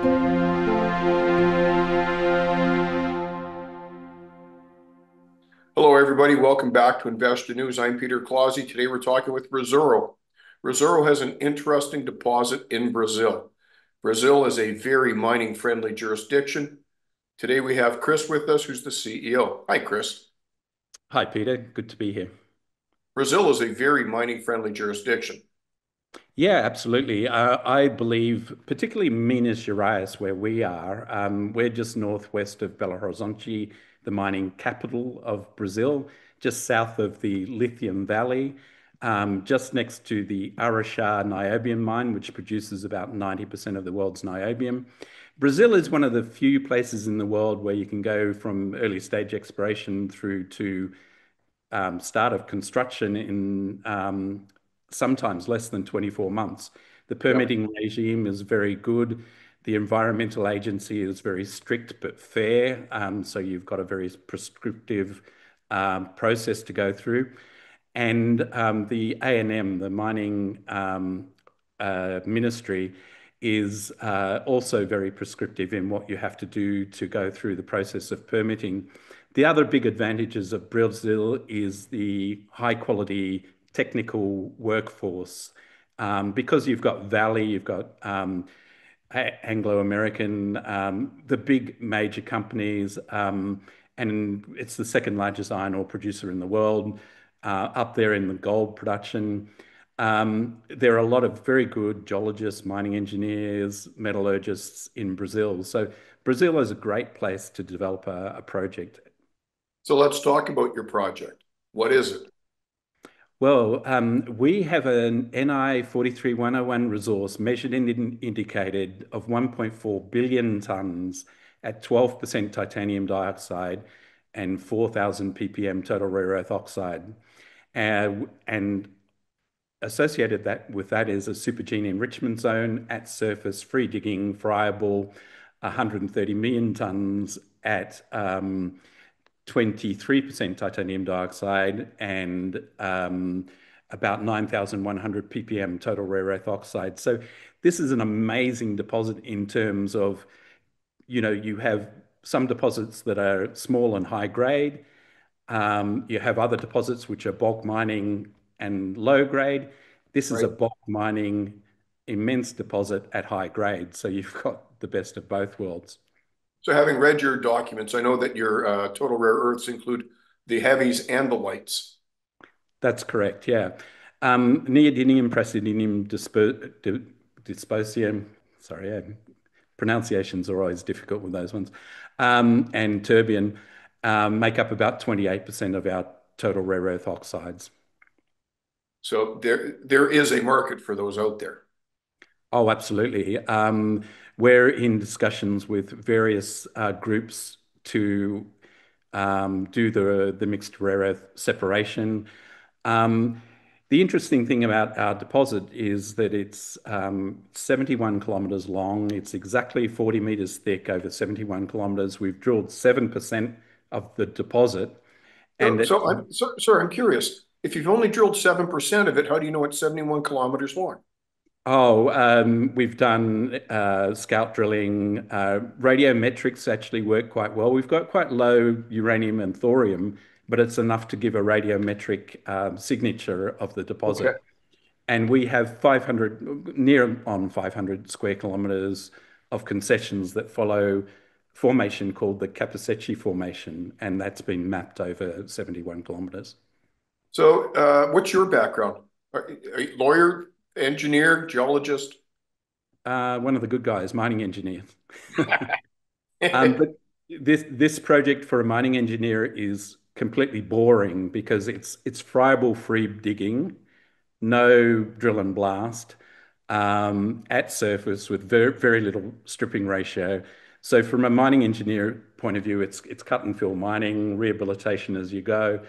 Hello, everybody. Welcome back to Investor News. I'm Peter Clausi. Today we're talking with Resouro. Resouro has an interesting deposit in Brazil. Brazil is a very mining-friendly jurisdiction. Today we have Chris with us, who's the CEO. Hi, Chris. Hi, Peter. Good to be here. Brazil is a very mining-friendly jurisdiction. Yeah, absolutely. Uh, I believe, particularly Minas Gerais, where we are, um, we're just northwest of Belo Horizonte, the mining capital of Brazil, just south of the Lithium Valley, um, just next to the Araxá niobium mine, which produces about 90% of the world's niobium. Brazil is one of the few places in the world where you can go from early-stage exploration through to um, start of construction in sometimes less than 24 months. The permitting regime is very good. The environmental agency is very strict but fair. Um, so You have got a very prescriptive um, process to go through. And um, the ANM, the mining uh, ministry, is uh, also very prescriptive in what you have to do to go through the process of permitting. The other big advantages of Brazil is the high-quality technical workforce. Um, because you've got Vale, you've got um, Anglo American, um, the big major companies, and it's the second largest iron ore producer in the world, uh, up there in the gold production. There are a lot of very good geologists, mining engineers, metallurgists in Brazil. So Brazil is a great place to develop a project. So let's talk about your project. What is it? Um, we have an NI 43-101 resource measured and indicated of 1.4 billion tons at 12% titanium dioxide and 4,000 ppm total rare earth oxide. Uh, and associated that with that is a supergene enrichment zone at surface, free digging, friable, 130 million tons at um, 23% titanium dioxide and um, about 9,100 ppm total rare earth oxide. So this is an amazing deposit in terms of you know, you have some deposits that are small and high grade. Um, you have other deposits which are bulk mining and low grade. This is a bulk mining immense deposit at high grade. So You have got the best of both worlds. So having read your documents, I know that your uh, total rare earths include the heavies and the lights. That's correct, yeah. Um, neodymium, praseodymium, dysprosium, sorry, pronunciations are always difficult with those ones, um, and terbium um, make up about 28% of our total rare earth oxides. So there, there is a market for those out there. Oh, absolutely. Um, we're in discussions with various uh, groups to um, do the mixed rare earth separation. Um, the interesting thing about our deposit is that it's 71 km long. It's exactly 40 metres thick over 71 km. We've drilled 7% of the deposit. Sorry, I'm curious. If you've only drilled 7% of it, how do you know it's 71 km long? Oh, um, we've done uh, scout drilling. Uh, radiometrics actually work quite well. We've got quite low uranium and thorium, but it's enough to give a radiometric um, signature of the deposit. And we have 500, near on 500 square kilometers of concessions that follow formation called the Capacete Formation, and that's been mapped over 71 kilometers. So uh what's your background? Lawyer, engineer, geologist? Uh, one of the good guys, mining engineer. Um, this project for a mining engineer is completely boring because it's it's friable, free digging, no drill and blast um, at surface with very very little stripping ratio. So from a mining engineer point of view, it's it's cut and fill mining, rehabilitation as you go.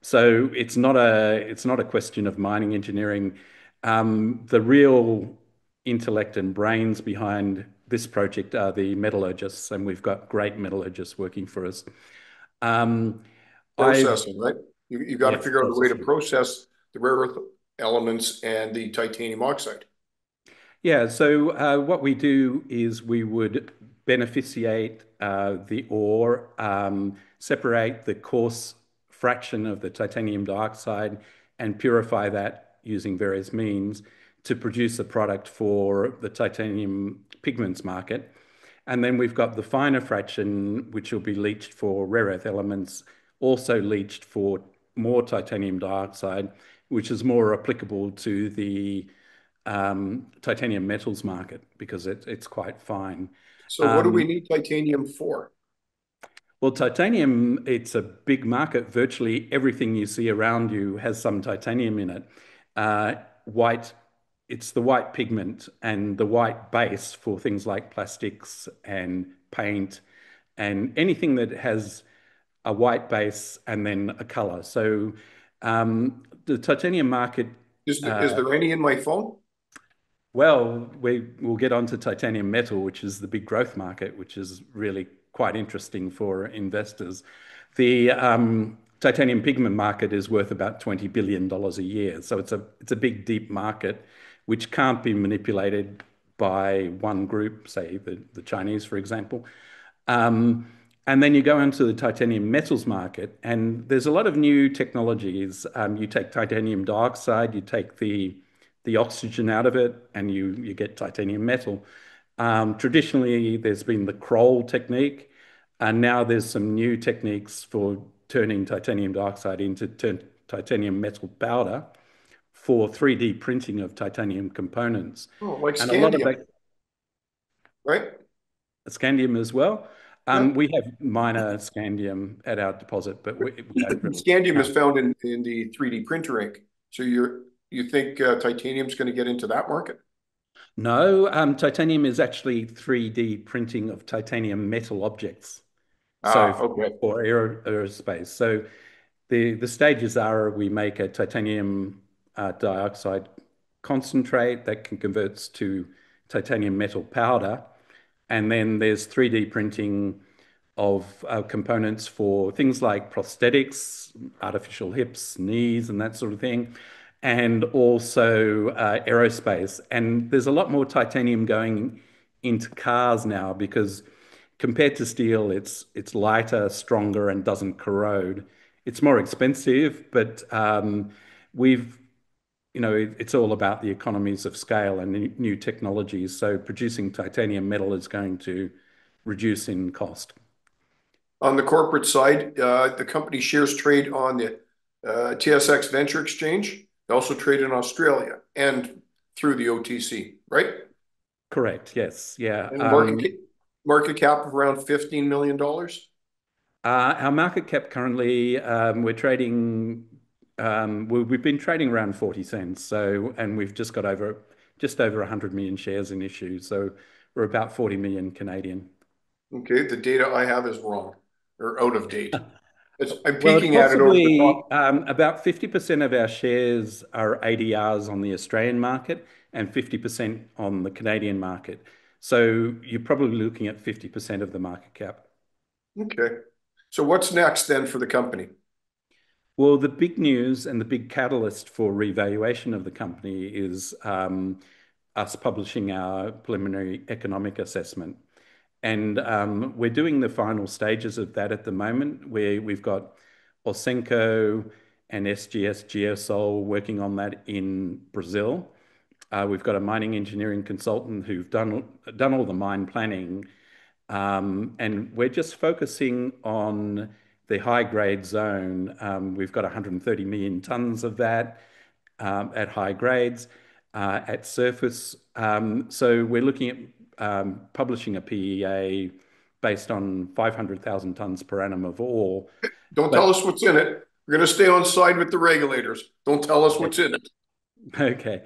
So it's not a it's not a question of mining engineering. The real intellect and brains behind this project are the metallurgists, and we've got great metallurgists working for us. Processing, right? You've got to figure out a way to process the rare earth elements and the titanium oxide. Yeah, so uh, what we do is we would beneficiate uh, the ore, um, separate the coarse fraction of the titanium dioxide, and purify that using various means to produce a product for the titanium pigments market. And then we've got the finer fraction, which will be leached for rare earth elements, also leached for more titanium dioxide, which is more applicable to the um, titanium metals market because it, it's quite fine. So what do we um, need titanium for? Well, titanium, it's a big market. Virtually everything you see around you has some titanium in it. Uh, white, it's the white pigment and the white base for things like plastics and paint and anything that has a white base and then a color. So um, the titanium market. Is there, uh, is there any in my phone? Well, we will get onto titanium metal, which is the big growth market, which is really quite interesting for investors. The um, titanium pigment market is worth about $20 billion a year. So it's a, it's a big, deep market which can't be manipulated by one group, say the, the Chinese, for example. Um, and then you go into the titanium metals market, and there's a lot of new technologies. Um, you take titanium dioxide, you take the the oxygen out of it, and you you get titanium metal. Um, traditionally, there's been the Kroll technique, and now there's some new techniques for turning titanium dioxide into titanium metal powder for 3D printing of titanium components. Oh, like and scandium, that, right? Scandium as well. Um, yeah. We have minor scandium at our deposit, but we, we really scandium is found in, in the 3D printer ink. So you're you think uh, titanium is going to get into that market? No, um, titanium is actually 3D printing of titanium metal objects. Ah, so okay. for aerospace. So the the stages are we make a titanium uh, dioxide concentrate that can convert to titanium metal powder. And then there's 3D printing of uh, components for things like prosthetics, artificial hips, knees, and that sort of thing, and also uh, aerospace. And there's a lot more titanium going into cars now because compared to steel, it's it's lighter, stronger, and doesn't corrode. It's more expensive, but um, we've you know, it's all about the economies of scale and new technologies. So producing titanium metal is going to reduce in cost. On the corporate side, uh, the company shares trade on the uh, TSX Venture Exchange. They also trade in Australia and through the OTC, right? Correct. Yes. Yeah. Market, cap of around $15 million? Uh, our market cap currently, um, we're trading um, we've been trading around 40 cents, so and we've just got over just over 100 million shares in issue, so we're about 40 million Canadian. Okay, the data I have is wrong or out of date. It's, I'm peeking well, possibly, at it um, about 50% of our shares are ADRs on the Australian market and 50% on the Canadian market. So you're probably looking at 50% of the market cap. Okay. So what's next then for the company? Well, the big news and the big catalyst for revaluation of the company is um, us publishing our preliminary economic assessment. And um, we're doing the final stages of that at the moment, where we've got Ausenco and SGS Geosol working on that in Brazil. Uh, we've got a mining engineering consultant who've done, done all the mine planning. Um, and we're just focusing on the high-grade zone, um, we've got 130 million tons of that um, at high grades uh, at surface. Um, so we're looking at publishing a PEA based on 500,000 tons per annum of ore. Don't tell us what's in it. We're going to stay on side with the regulators. Don't tell us what's in it. Okay.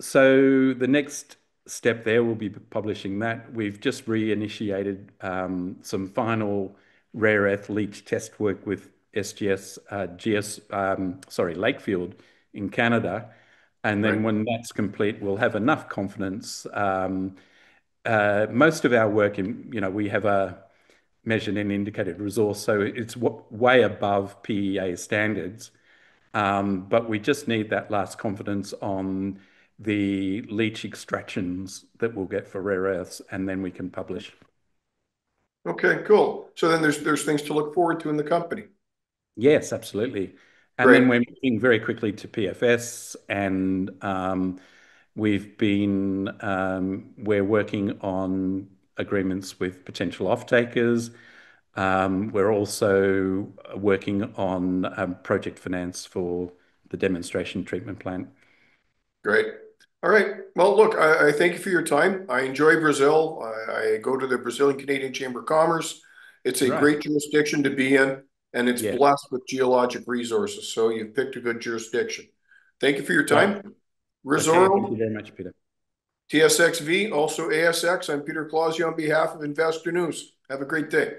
So the next step there, we'll be publishing that. We've just reinitiated some final rare earth leach test work with SGS, uh, GS, um, sorry, Lakefield in Canada. And then when that's complete, we'll have enough confidence. Um, uh, most of our work, in, you know, we have a measured and indicated resource, so it's way above PEA standards. Um, but we just need that last confidence on the leach extractions that we'll get for rare earths, and then we can publish. Okay, cool. So then there's there's things to look forward to in the company. Yes, absolutely. And then we're moving very quickly to PFS, and um we've been um we're working on agreements with potential off-takers. Um, we're also working on project finance for the demonstration treatment plant. Great. All right. Well, look, I thank you for your time. I enjoy Brazil. I go to the Brazilian-Canadian Chamber of Commerce. It's a great jurisdiction to be in, and it's blessed with geologic resources. So you've picked a good jurisdiction. Thank you for your time. Resouro. Thank you very much, Peter. TSXV, also ASX. I'm Peter Clausi on behalf of Investor News. Have a great day.